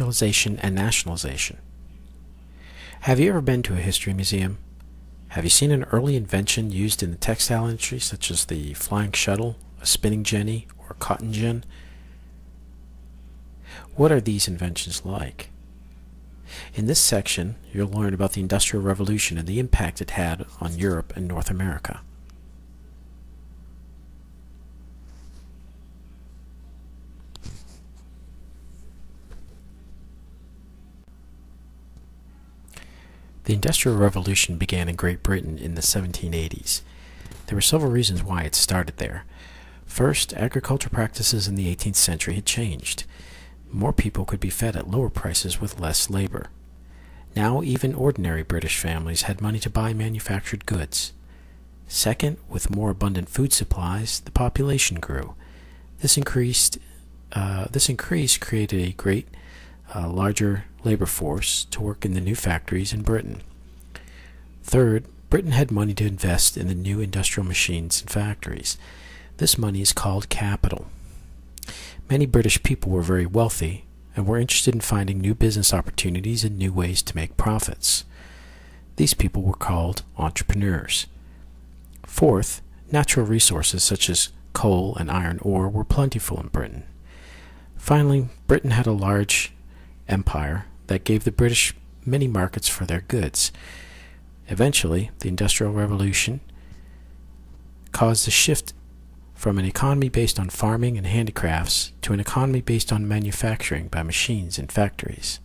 Industrialization and Nationalization. Have you ever been to a history museum? Have you seen an early invention used in the textile industry, such as the flying shuttle, a spinning jenny, or a cotton gin? What are these inventions like? In this section, you'll learn about the Industrial Revolution and the impact it had on Europe and North America. The Industrial Revolution began in Great Britain in the 1780s. There were several reasons why it started there. First, agriculture practices in the 18th century had changed. More people could be fed at lower prices with less labor. Now even ordinary British families had money to buy manufactured goods. Second, with more abundant food supplies, the population grew. This increased uh, this increase created a great uh, larger labor force to work in the new factories in Britain. Third, Britain had money to invest in the new industrial machines and factories. This money is called capital. Many British people were very wealthy and were interested in finding new business opportunities and new ways to make profits. These people were called entrepreneurs. Fourth, natural resources such as coal and iron ore were plentiful in Britain. Finally, Britain had a large empire that gave the British many markets for their goods. Eventually, the Industrial Revolution caused a shift from an economy based on farming and handicrafts to an economy based on manufacturing by machines and factories.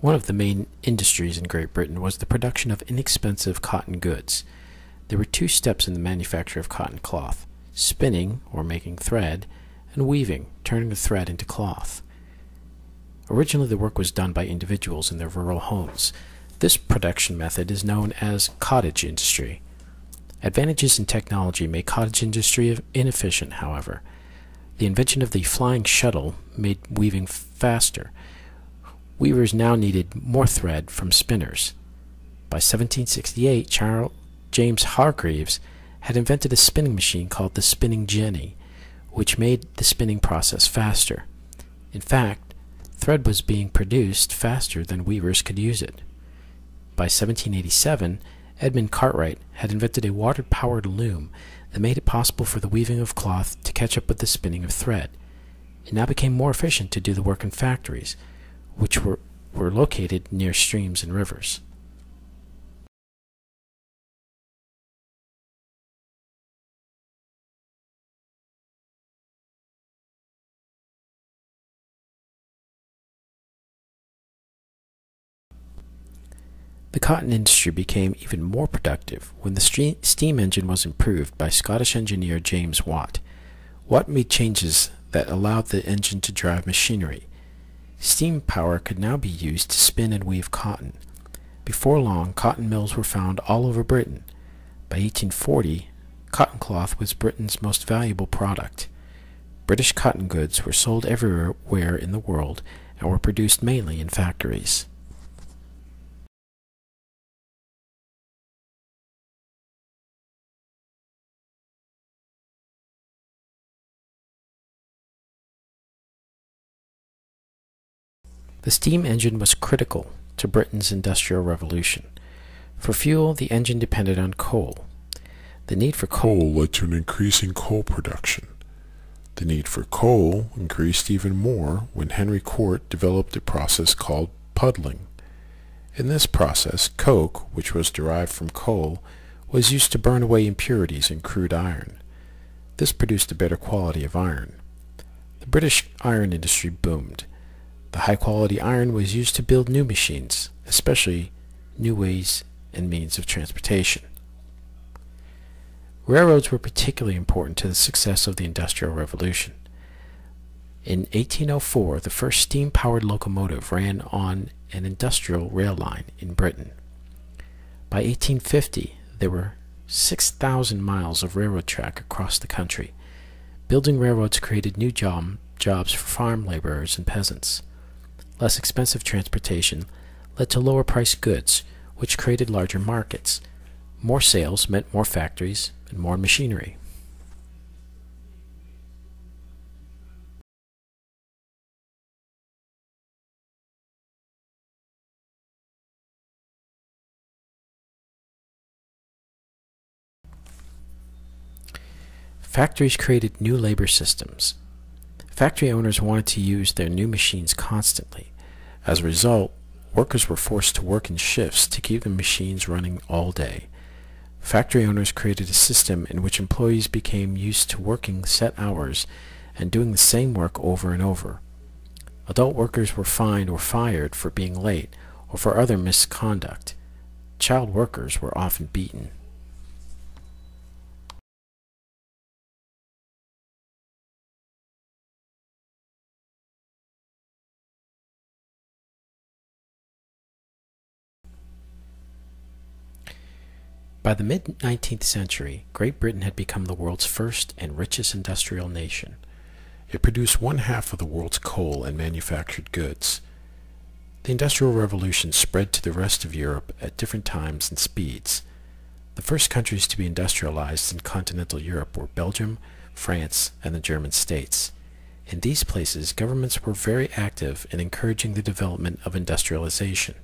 One of the main industries in Great Britain was the production of inexpensive cotton goods. There were two steps in the manufacture of cotton cloth spinning, or making thread, and weaving, turning the thread into cloth. Originally, the work was done by individuals in their rural homes. This production method is known as cottage industry. Advantages in technology make cottage industry inefficient, however. The invention of the flying shuttle made weaving faster. Weavers now needed more thread from spinners. By 1768, Charles James Hargreaves had invented a spinning machine called the spinning jenny, which made the spinning process faster. In fact, thread was being produced faster than weavers could use it. By 1787, Edmund Cartwright had invented a water-powered loom that made it possible for the weaving of cloth to catch up with the spinning of thread. It now became more efficient to do the work in factories, which were, were located near streams and rivers. The cotton industry became even more productive when the steam engine was improved by Scottish engineer James Watt. Watt made changes that allowed the engine to drive machinery. Steam power could now be used to spin and weave cotton. Before long, cotton mills were found all over Britain. By 1840, cotton cloth was Britain's most valuable product. British cotton goods were sold everywhere in the world and were produced mainly in factories. The steam engine was critical to Britain's industrial revolution. For fuel, the engine depended on coal. The need for coal led to an increase in coal production. The need for coal increased even more when Henry Cort developed a process called puddling. In this process, coke, which was derived from coal, was used to burn away impurities in crude iron. This produced a better quality of iron. The British iron industry boomed. The high-quality iron was used to build new machines, especially new ways and means of transportation. Railroads were particularly important to the success of the Industrial Revolution. In 1804, the first steam-powered locomotive ran on an industrial rail line in Britain. By 1850, there were 6,000 miles of railroad track across the country. Building railroads created new job, jobs for farm laborers and peasants. Less expensive transportation led to lower priced goods, which created larger markets. More sales meant more factories and more machinery. Factories created new labor systems. Factory owners wanted to use their new machines constantly. As a result, workers were forced to work in shifts to keep the machines running all day. Factory owners created a system in which employees became used to working set hours and doing the same work over and over. Adult workers were fined or fired for being late or for other misconduct. Child workers were often beaten. By the mid 19th century, Great Britain had become the world's first and richest industrial nation. It produced one half of the world's coal and manufactured goods. The Industrial Revolution spread to the rest of Europe at different times and speeds. The first countries to be industrialized in continental Europe were Belgium, France, and the German states. In these places, governments were very active in encouraging the development of industrialization.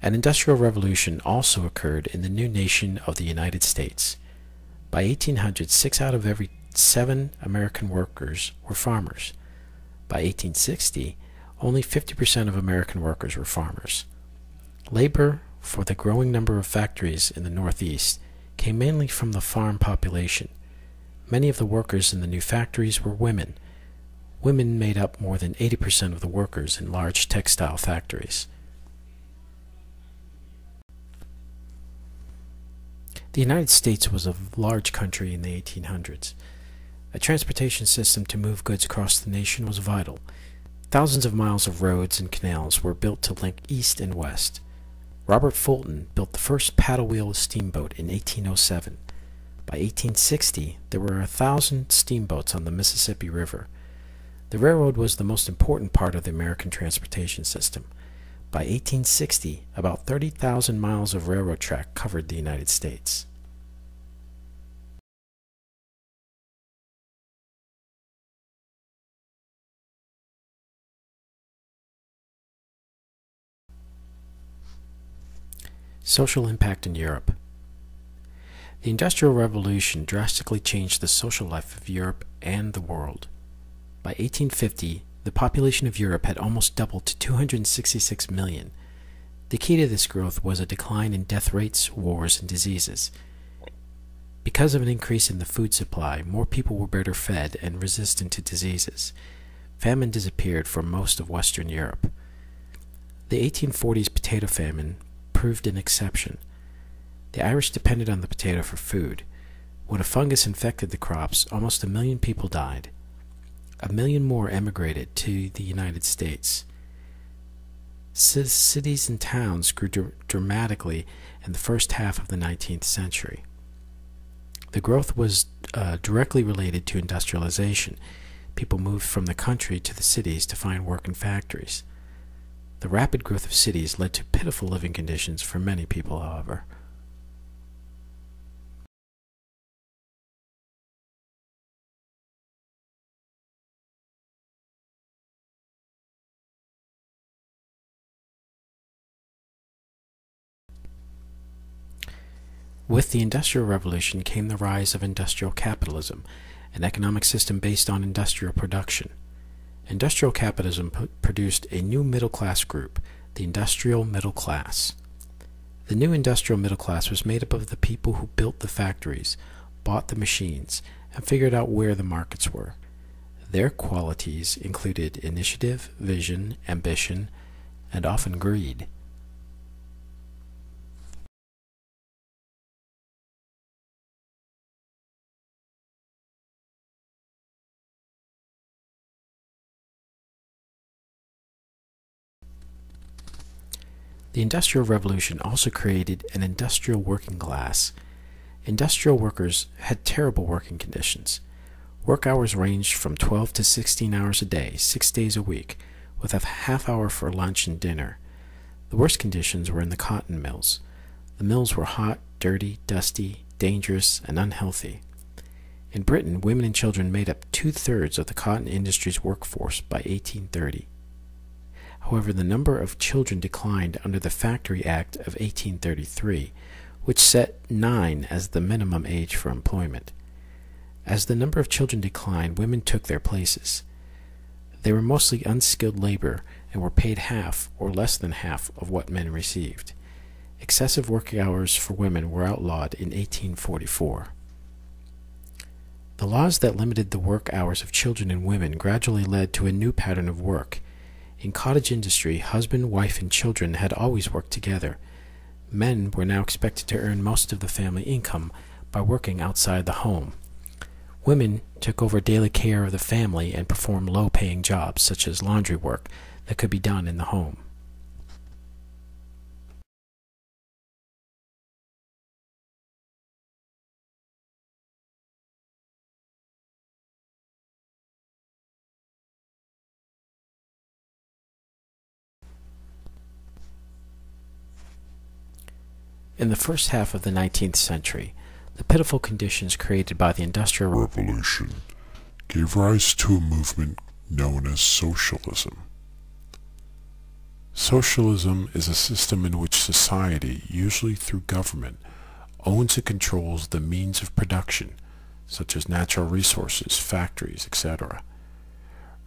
An industrial revolution also occurred in the new nation of the United States. By 1800, six out of every seven American workers were farmers. By 1860, only 50% of American workers were farmers. Labor for the growing number of factories in the Northeast came mainly from the farm population. Many of the workers in the new factories were women. Women made up more than 80% of the workers in large textile factories. The United States was a large country in the 1800s. A transportation system to move goods across the nation was vital. Thousands of miles of roads and canals were built to link east and west. Robert Fulton built the first paddle wheel steamboat in 1807. By 1860, there were a thousand steamboats on the Mississippi River. The railroad was the most important part of the American transportation system. By 1860, about 30,000 miles of railroad track covered the United States. Social impact in Europe. The Industrial Revolution drastically changed the social life of Europe and the world. By 1850, the population of Europe had almost doubled to 266 million. The key to this growth was a decline in death rates, wars, and diseases. Because of an increase in the food supply, more people were better fed and resistant to diseases. Famine disappeared from most of Western Europe. The 1840s potato famine proved an exception. The Irish depended on the potato for food. When a fungus infected the crops, almost a million people died a million more emigrated to the United States. C cities and towns grew dr dramatically in the first half of the 19th century. The growth was uh, directly related to industrialization. People moved from the country to the cities to find work in factories. The rapid growth of cities led to pitiful living conditions for many people, however. With the Industrial Revolution came the rise of industrial capitalism, an economic system based on industrial production. Industrial capitalism produced a new middle class group, the industrial middle class. The new industrial middle class was made up of the people who built the factories, bought the machines, and figured out where the markets were. Their qualities included initiative, vision, ambition, and often greed. The Industrial Revolution also created an industrial working class. Industrial workers had terrible working conditions. Work hours ranged from 12 to 16 hours a day, six days a week, with a half hour for lunch and dinner. The worst conditions were in the cotton mills. The mills were hot, dirty, dusty, dangerous, and unhealthy. In Britain, women and children made up two thirds of the cotton industry's workforce by 1830. However, the number of children declined under the Factory Act of 1833, which set nine as the minimum age for employment. As the number of children declined, women took their places. They were mostly unskilled labor and were paid half or less than half of what men received. Excessive work hours for women were outlawed in 1844. The laws that limited the work hours of children and women gradually led to a new pattern of work. In cottage industry, husband, wife, and children had always worked together. Men were now expected to earn most of the family income by working outside the home. Women took over daily care of the family and performed low paying jobs such as laundry work that could be done in the home. In the first half of the 19th century, the pitiful conditions created by the Industrial Revolution gave rise to a movement known as socialism. Socialism is a system in which society, usually through government, owns and controls the means of production, such as natural resources, factories, etc.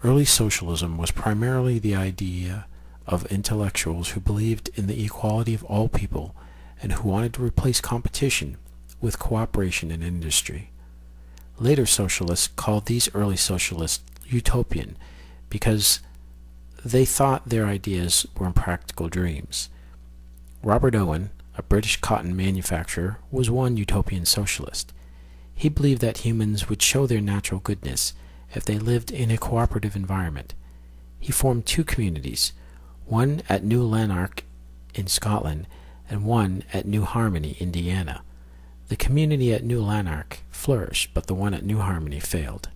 Early socialism was primarily the idea of intellectuals who believed in the equality of all people and who wanted to replace competition with cooperation in industry. Later socialists called these early socialists utopian because they thought their ideas were impractical dreams. Robert Owen, a British cotton manufacturer, was one utopian socialist. He believed that humans would show their natural goodness if they lived in a cooperative environment. He formed two communities, one at New Lanark in Scotland and one at New Harmony, Indiana. The community at New Lanark flourished, but the one at New Harmony failed.